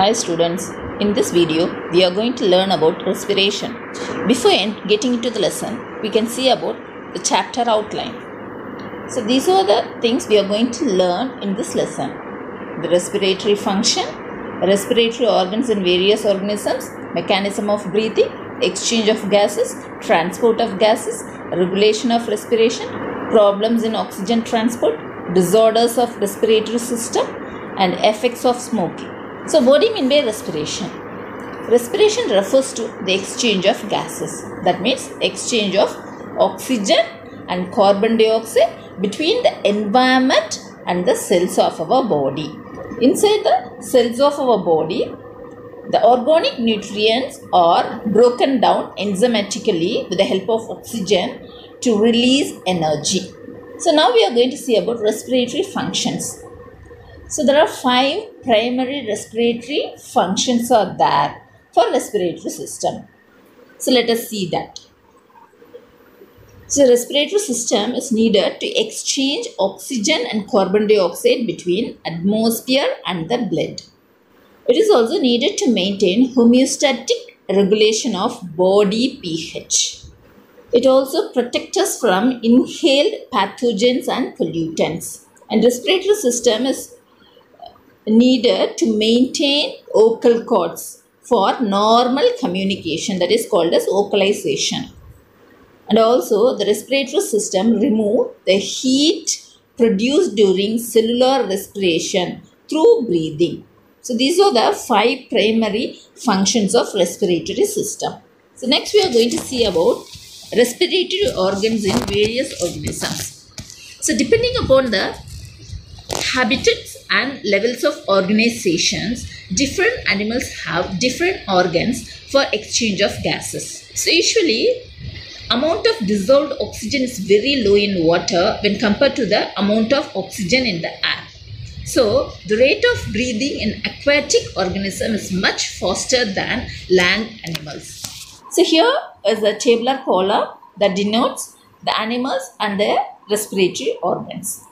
Hi students, in this video we are going to learn about respiration. Before getting into the lesson, we can see about the chapter outline. So these are the things we are going to learn in this lesson. The respiratory function, respiratory organs in various organisms, mechanism of breathing, exchange of gases, transport of gases, regulation of respiration, problems in oxygen transport, disorders of respiratory system and effects of smoking. So what do you mean by respiration? Respiration refers to the exchange of gases. That means exchange of oxygen and carbon dioxide between the environment and the cells of our body. Inside the cells of our body, the organic nutrients are broken down enzymatically with the help of oxygen to release energy. So now we are going to see about respiratory functions. So there are five primary respiratory functions are there for respiratory system. So let us see that. So respiratory system is needed to exchange oxygen and carbon dioxide between atmosphere and the blood. It is also needed to maintain homeostatic regulation of body pH. It also protects us from inhaled pathogens and pollutants. And respiratory system is needed to maintain vocal cords for normal communication that is called as vocalization. And also the respiratory system remove the heat produced during cellular respiration through breathing. So these are the five primary functions of respiratory system. So next we are going to see about respiratory organs in various organisms. So depending upon the habitats and levels of organizations different animals have different organs for exchange of gases. So usually amount of dissolved oxygen is very low in water when compared to the amount of oxygen in the air. So the rate of breathing in aquatic organism is much faster than land animals. So here is a tabular column that denotes the animals and their respiratory organs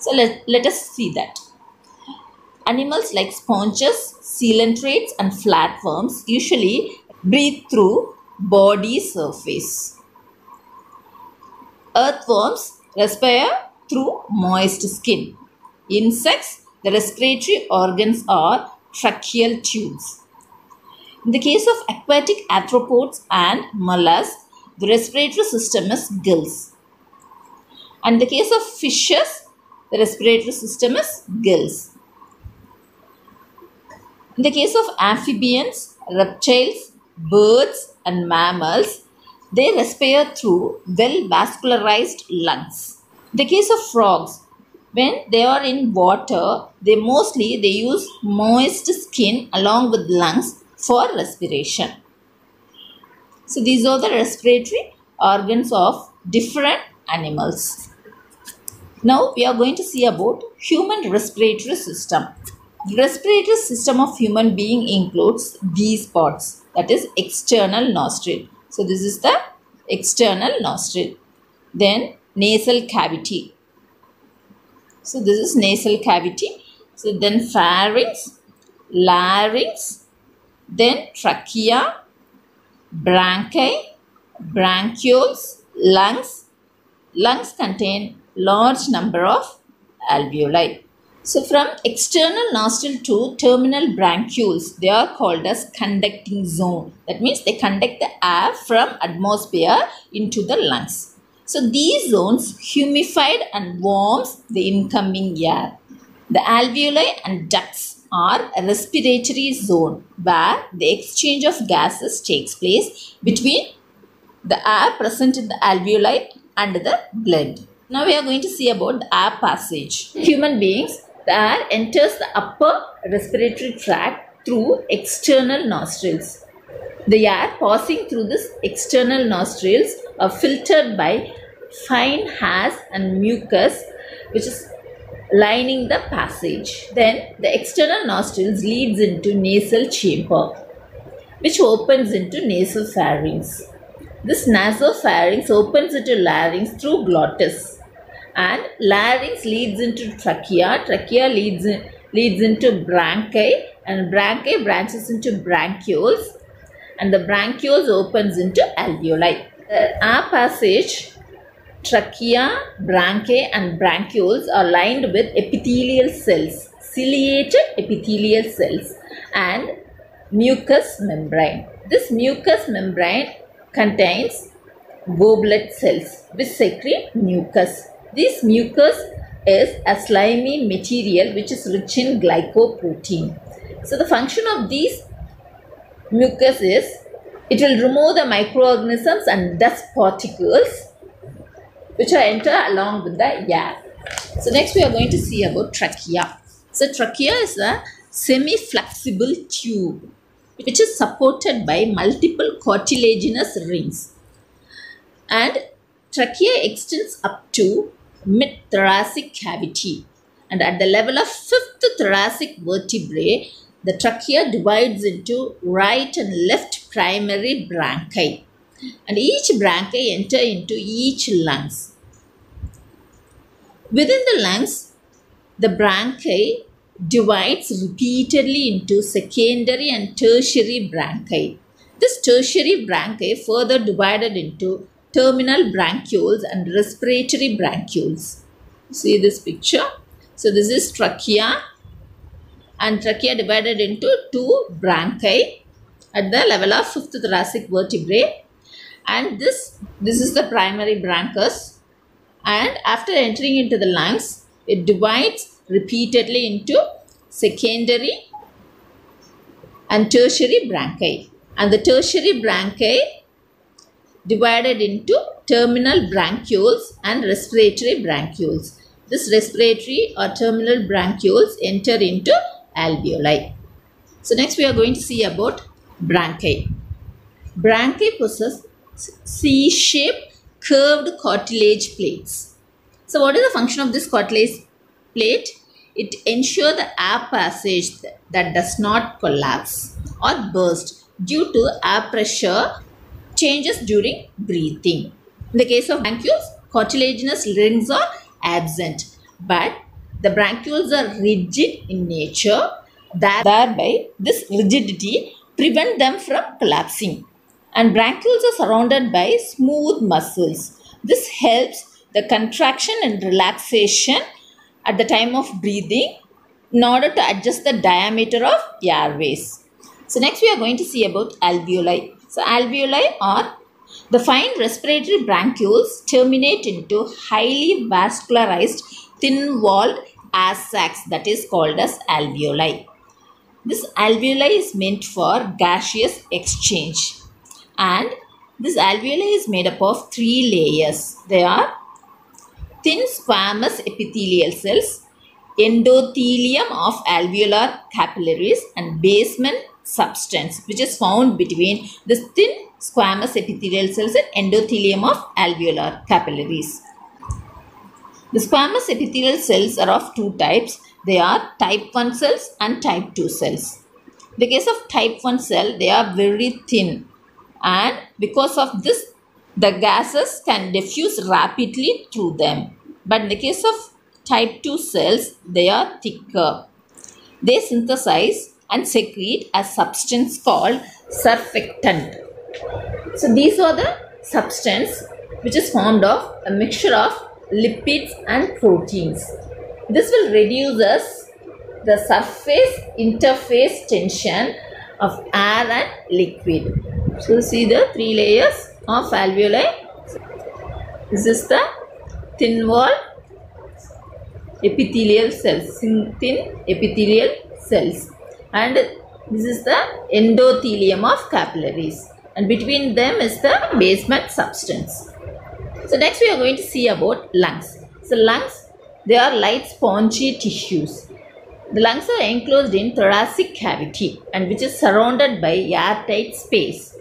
so let, let us see that. Animals like sponges, coelenterates and flatworms usually breathe through body surface. Earthworms respire through moist skin. Insects, the respiratory organs are tracheal tubes. In the case of aquatic arthropods and mollusks, the respiratory system is gills. And in the case of fishes, the respiratory system is gills. In the case of amphibians, reptiles, birds and mammals, they respire through well vascularized lungs. In the case of frogs, when they are in water, they mostly they use moist skin along with lungs for respiration. So these are the respiratory organs of different animals. Now we are going to see about human respiratory system. Respiratory system of human being includes these parts that is external nostril. So this is the external nostril. Then nasal cavity. So this is nasal cavity. So then pharynx, larynx, then trachea, bronchi, bronchioles, lungs. Lungs contain large number of alveoli. So from external nostril to terminal bronchioles, they are called as conducting zone. That means they conduct the air from atmosphere into the lungs. So these zones humidified and warms the incoming air. The alveoli and ducts are a respiratory zone where the exchange of gases takes place between the air present in the alveoli and the blood. Now we are going to see about the air passage. Human beings, the air enters the upper respiratory tract through external nostrils. The air passing through this external nostrils are filtered by fine hairs and mucus which is lining the passage. Then the external nostrils leads into nasal chamber which opens into nasal pharynx. This nasopharynx opens into larynx through glottis and larynx leads into trachea, trachea leads in, leads into bronchi and bronchi branches into bronchioles and the bronchioles opens into alveoli. The air passage, trachea, bronchi and bronchioles are lined with epithelial cells, ciliated epithelial cells and mucous membrane. This mucous membrane contains goblet cells which secrete mucus. This mucus is a slimy material which is rich in glycoprotein. So the function of these mucus is it will remove the microorganisms and dust particles which are enter along with the air. So next we are going to see about trachea. So trachea is a semi-flexible tube which is supported by multiple cartilaginous rings and trachea extends up to mid-thoracic cavity and at the level of fifth thoracic vertebrae the trachea divides into right and left primary bronchi and each bronchi enter into each lungs. Within the lungs, the bronchi divides repeatedly into secondary and tertiary bronchi. This tertiary bronchi further divided into terminal bronchioles and respiratory bronchioles. See this picture? So this is trachea and trachea divided into two bronchi at the level of fifth thoracic vertebrae and this this is the primary bronchus and after entering into the lungs it divides repeatedly into secondary and tertiary bronchi and the tertiary bronchi divided into terminal bronchioles and respiratory bronchioles. This respiratory or terminal bronchioles enter into alveoli. So next we are going to see about bronchi. Bronchi possess C-shaped curved cartilage plates. So what is the function of this cartilage plate? It ensures the air passage that does not collapse or burst due to air pressure changes during breathing. In the case of bronchioles, cartilaginous rings are absent, but the bronchioles are rigid in nature. That thereby, this rigidity prevent them from collapsing. And bronchioles are surrounded by smooth muscles. This helps the contraction and relaxation at the time of breathing in order to adjust the diameter of airways. So next we are going to see about alveoli. So alveoli are the fine respiratory bronchioles terminate into highly vascularized thin-walled air sacs that is called as alveoli. This alveoli is meant for gaseous exchange and this alveoli is made up of three layers. They are thin squamous epithelial cells, endothelium of alveolar capillaries and basement substance which is found between the thin squamous epithelial cells and endothelium of alveolar capillaries. The squamous epithelial cells are of two types. They are type 1 cells and type 2 cells. In the case of type 1 cell, they are very thin and because of this, the gases can diffuse rapidly through them. But in the case of type 2 cells, they are thicker. They synthesize and secrete a substance called surfactant. So these are the substance which is formed of a mixture of lipids and proteins. This will reduce us the surface interface tension of air and liquid. So see the three layers of alveoli. This is the thin wall epithelial cells, thin epithelial cells and this is the endothelium of capillaries and between them is the basement substance. So next we are going to see about lungs. So lungs, they are light spongy tissues. The lungs are enclosed in thoracic cavity and which is surrounded by airtight space.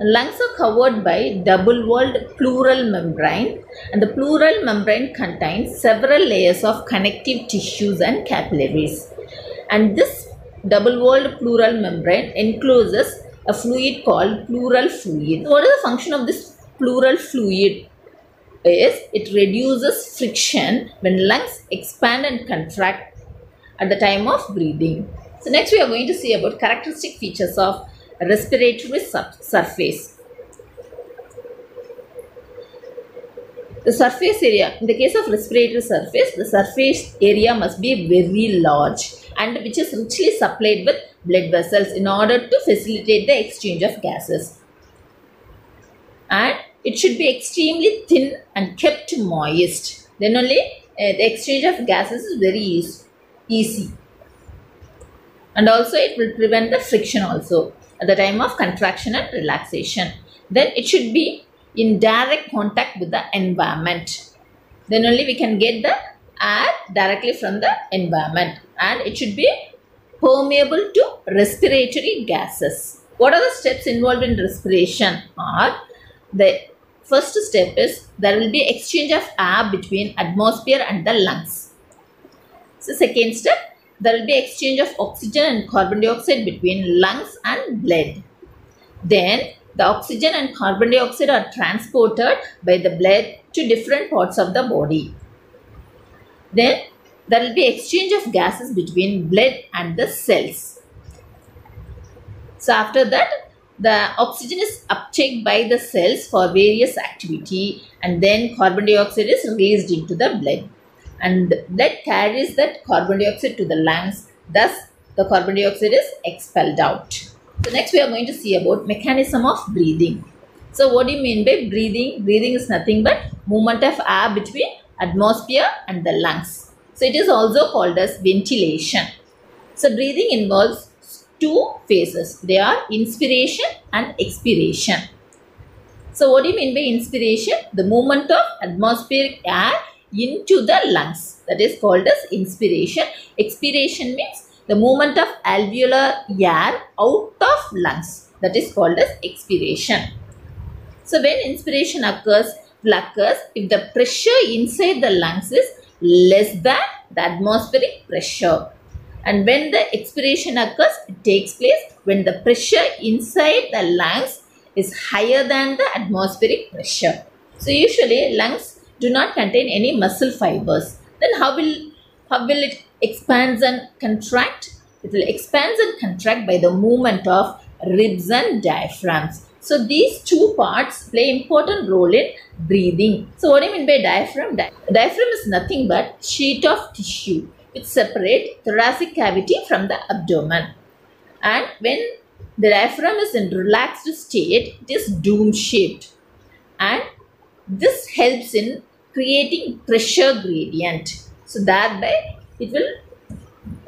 Lungs are covered by double-walled pleural membrane and the pleural membrane contains several layers of connective tissues and capillaries. And this double-walled pleural membrane encloses a fluid called pleural fluid. What is the function of this pleural fluid? Is it reduces friction when lungs expand and contract at the time of breathing. So next we are going to see about characteristic features of respiratory surface. The surface area, in the case of respiratory surface, the surface area must be very large and which is richly supplied with blood vessels in order to facilitate the exchange of gases. And it should be extremely thin and kept moist. Then only uh, the exchange of gases is very easy, easy. And also it will prevent the friction also at the time of contraction and relaxation. Then it should be in direct contact with the environment. Then only we can get the air directly from the environment and it should be permeable to respiratory gases. What are the steps involved in respiration? Are the first step is there will be exchange of air between atmosphere and the lungs. So second step there will be exchange of oxygen and carbon dioxide between lungs and blood. Then the oxygen and carbon dioxide are transported by the blood to different parts of the body. Then there will be exchange of gases between blood and the cells. So after that the oxygen is uptaken by the cells for various activity and then carbon dioxide is released into the blood and blood carries that carbon dioxide to the lungs thus the carbon dioxide is expelled out. So next we are going to see about mechanism of breathing. So what do you mean by breathing? Breathing is nothing but movement of air between atmosphere and the lungs. So it is also called as ventilation. So breathing involves two phases. They are inspiration and expiration. So what do you mean by inspiration? The movement of atmospheric air into the lungs. That is called as inspiration. Expiration means the movement of alveolar air out of lungs. That is called as expiration. So when inspiration occurs, occurs if the pressure inside the lungs is less than the atmospheric pressure. And when the expiration occurs, it takes place when the pressure inside the lungs is higher than the atmospheric pressure. So usually lungs do not contain any muscle fibers. Then how will, how will it expand and contract? It will expand and contract by the movement of ribs and diaphragms. So these two parts play important role in breathing. So what do you mean by diaphragm? Di diaphragm is nothing but sheet of tissue which separate thoracic cavity from the abdomen. And when the diaphragm is in relaxed state, it is dome shaped. And this helps in creating pressure gradient. So that way it will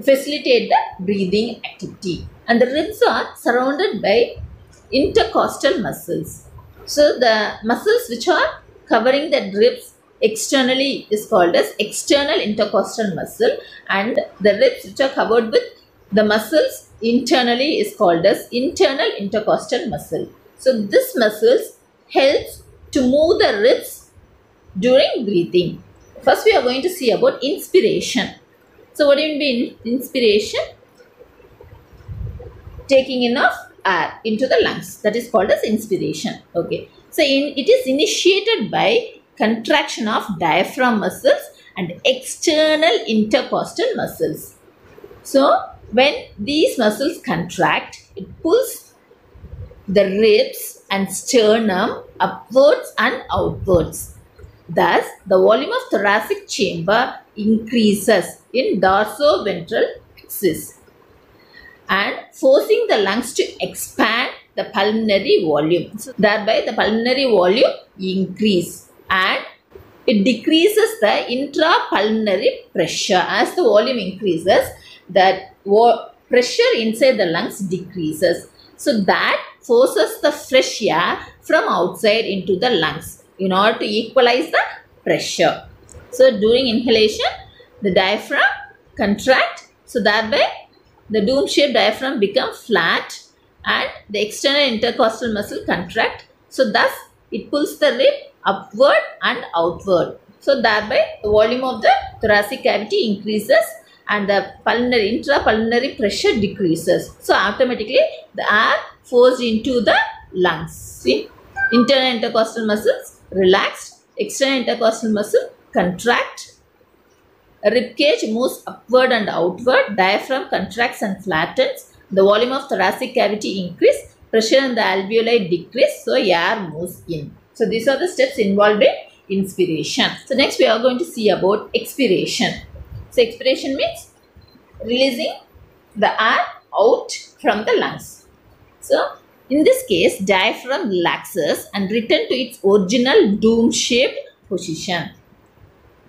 facilitate the breathing activity. And the ribs are surrounded by intercostal muscles. So the muscles which are covering the ribs externally is called as external intercostal muscle and the ribs which are covered with the muscles internally is called as internal intercostal muscle. So this muscles helps to move the ribs during breathing. First we are going to see about inspiration. So what do you mean inspiration? Taking enough air into the lungs. That is called as inspiration. Okay. So in, it is initiated by contraction of diaphragm muscles and external intercostal muscles. So when these muscles contract, it pulls the ribs and sternum upwards and outwards. Thus, the volume of thoracic chamber increases in dorsoventral axis and forcing the lungs to expand the pulmonary volume. So, thereby the pulmonary volume increase and it decreases the intrapulmonary pressure. As the volume increases, that pressure inside the lungs decreases. So that forces the fresh air from outside into the lungs in order to equalize the pressure. So during inhalation, the diaphragm contract. So way, the dome-shaped diaphragm become flat and the external intercostal muscle contract. So thus, it pulls the rib upward and outward. So thereby, the volume of the thoracic cavity increases and the pulmonary intrapulmonary pressure decreases. So automatically the air forced into the lungs. See, internal intercostal muscles relaxed, external intercostal muscle contract rib cage moves upward and outward, diaphragm contracts and flattens, the volume of thoracic cavity increase, pressure in the alveoli decrease, so air moves in. So these are the steps involved in inspiration. So next we are going to see about expiration. So expiration means releasing the air out from the lungs. So in this case, diaphragm relaxes and return to its original dome-shaped position.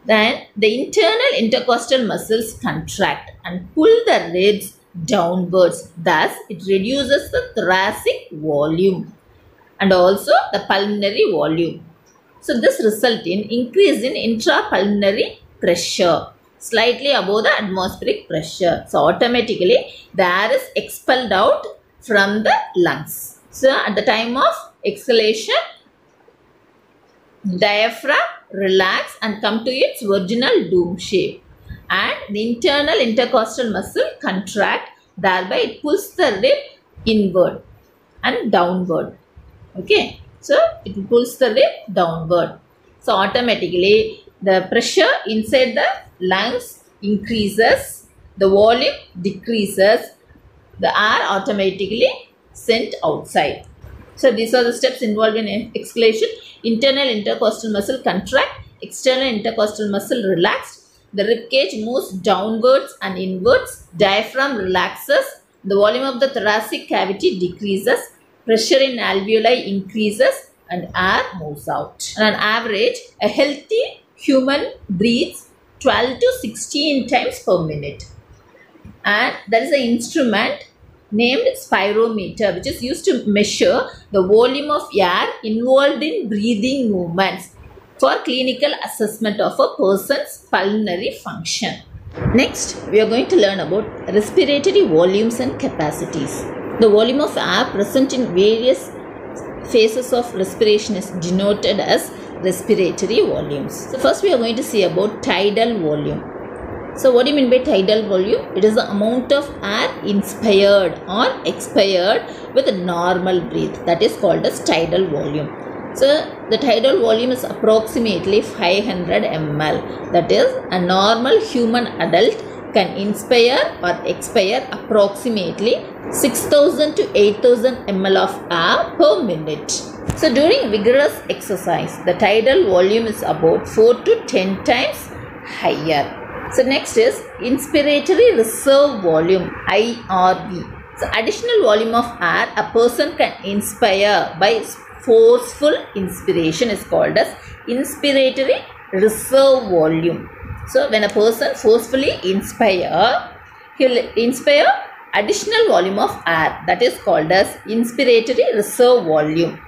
Then the internal intercostal muscles contract and pull the ribs downwards. Thus, it reduces the thoracic volume and also the pulmonary volume. So, this result in increase in intrapulmonary pressure slightly above the atmospheric pressure. So, automatically the air is expelled out from the lungs. So, at the time of exhalation, diaphragm relax and come to its original dome shape and the internal intercostal muscle contract thereby it pulls the rib inward and downward. Okay? So it pulls the rib downward. So automatically the pressure inside the lungs increases the volume decreases the air automatically sent outside. So these are the steps involved in exhalation. Internal intercostal muscle contract, external intercostal muscle relaxed, the rib cage moves downwards and inwards, diaphragm relaxes, the volume of the thoracic cavity decreases, pressure in alveoli increases and air moves out. On average, a healthy human breathes 12 to 16 times per minute. And there is an instrument named spirometer which is used to measure the volume of air involved in breathing movements for clinical assessment of a person's pulmonary function. Next, we are going to learn about respiratory volumes and capacities. The volume of air present in various phases of respiration is denoted as respiratory volumes. So first we are going to see about tidal volume. So what do you mean by tidal volume? It is the amount of air inspired or expired with a normal breath that is called as tidal volume. So the tidal volume is approximately 500 ml. That is a normal human adult can inspire or expire approximately 6000 to 8000 ml of air per minute. So during vigorous exercise, the tidal volume is about 4 to 10 times higher. So next is inspiratory reserve volume IRV. So additional volume of air a person can inspire by forceful inspiration is called as inspiratory reserve volume. So when a person forcefully inspire, he'll inspire additional volume of air that is called as inspiratory reserve volume.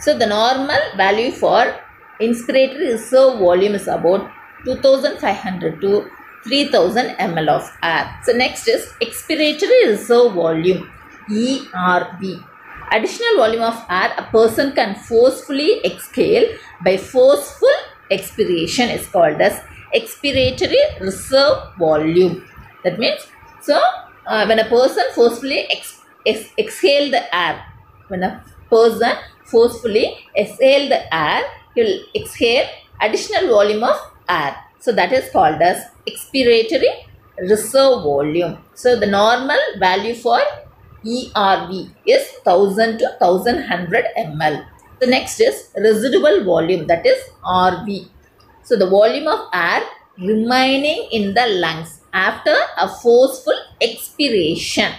So the normal value for inspiratory reserve volume is about 2500 to 3000 ml of air. So next is expiratory reserve volume ERV. Additional volume of air a person can forcefully exhale by forceful expiration is called as expiratory reserve volume. That means, so uh, when a person forcefully ex ex exhale the air, when a person forcefully exhale the air, he will exhale additional volume of air. So that is called as expiratory reserve volume. So the normal value for ERV is 1000 to 1100 ml. The next is residual volume that is RV. So the volume of air remaining in the lungs after a forceful expiration.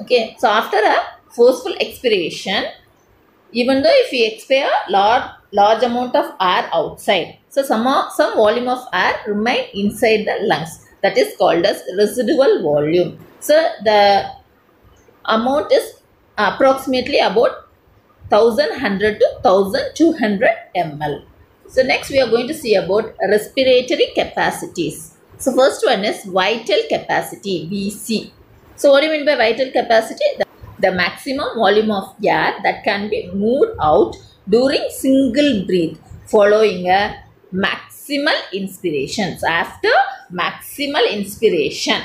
Okay, so after a forceful expiration, even though if we expire large, large amount of air outside, so some, some volume of air remain inside the lungs. That is called as residual volume. So the amount is approximately about 1100 to 1200 ml. So next we are going to see about respiratory capacities. So first one is vital capacity VC. So what do you mean by vital capacity? The, the maximum volume of air that can be moved out during single breath following a maximal inspirations after maximal inspiration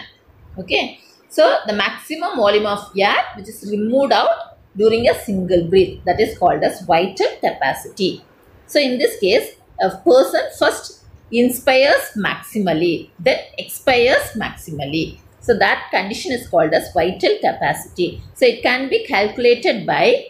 okay so the maximum volume of air which is removed out during a single breath that is called as vital capacity so in this case a person first inspires maximally, then expires maximally. So that condition is called as vital capacity. So it can be calculated by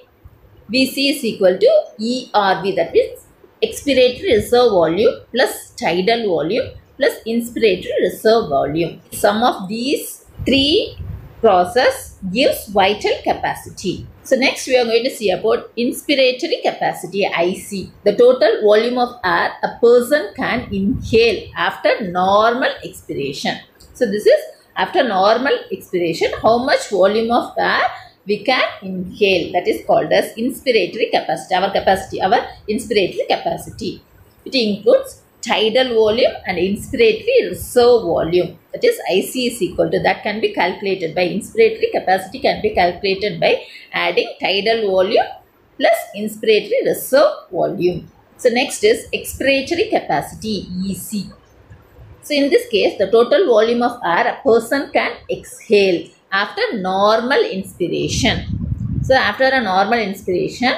VC is equal to ERV that means expiratory reserve volume plus tidal volume plus inspiratory reserve volume. Sum of these three process gives vital capacity. So next we are going to see about inspiratory capacity IC. The total volume of air a person can inhale after normal expiration. So this is after normal expiration how much volume of air we can inhale that is called as inspiratory capacity our capacity our inspiratory capacity it includes tidal volume and inspiratory reserve volume that is IC is equal to that can be calculated by inspiratory capacity can be calculated by adding tidal volume plus inspiratory reserve volume. So next is expiratory capacity EC. So in this case the total volume of air a person can exhale after normal inspiration. So after a normal inspiration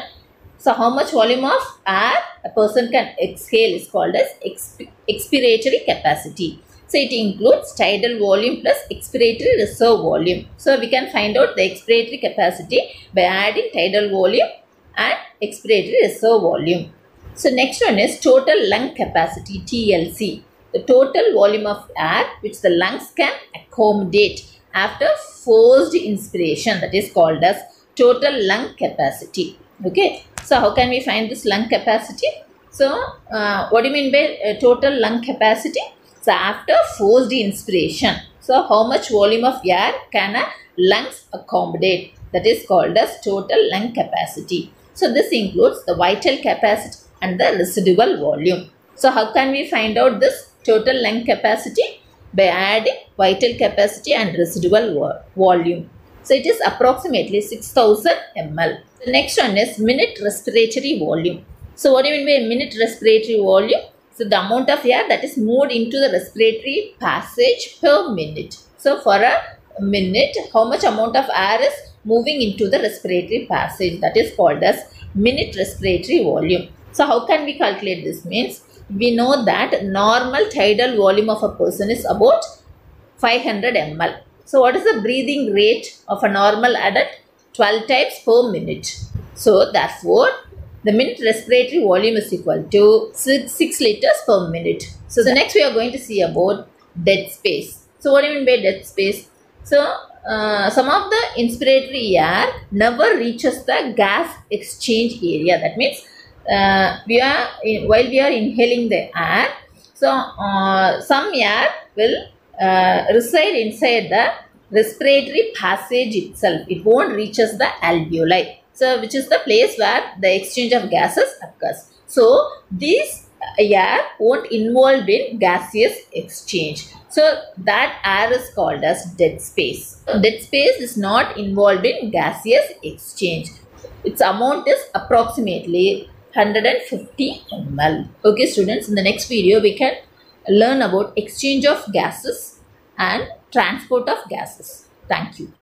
so how much volume of air a person can exhale is called as exp expiratory capacity. So it includes tidal volume plus expiratory reserve volume. So we can find out the expiratory capacity by adding tidal volume and expiratory reserve volume. So next one is total lung capacity TLC. The total volume of air which the lungs can accommodate after forced inspiration that is called as total lung capacity. Okay. So how can we find this lung capacity? So uh, what do you mean by uh, total lung capacity? So after forced inspiration, so how much volume of air can a lungs accommodate? That is called as total lung capacity. So this includes the vital capacity and the residual volume. So how can we find out this total lung capacity? By adding vital capacity and residual volume. So it is approximately 6000 ml. The next one is minute respiratory volume. So what do you mean by minute respiratory volume? So the amount of air that is moved into the respiratory passage per minute. So for a minute, how much amount of air is moving into the respiratory passage that is called as minute respiratory volume. So how can we calculate this means? We know that normal tidal volume of a person is about 500 ml. So what is the breathing rate of a normal adult? 12 times per minute. So therefore, the minute respiratory volume is equal to 6, 6 liters per minute. So the next we are going to see about dead space. So what do you mean by dead space? So uh, some of the inspiratory air never reaches the gas exchange area. That means uh, we are in, while we are inhaling the air, so uh, some air will uh, reside inside the respiratory passage itself. It won't reaches the alveoli. So, which is the place where the exchange of gases occurs. So, this air won't involve in gaseous exchange. So, that air is called as dead space. Dead space is not involved in gaseous exchange. Its amount is approximately 150 ml. Okay students, in the next video we can learn about exchange of gases and transport of gases. Thank you.